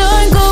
sun goes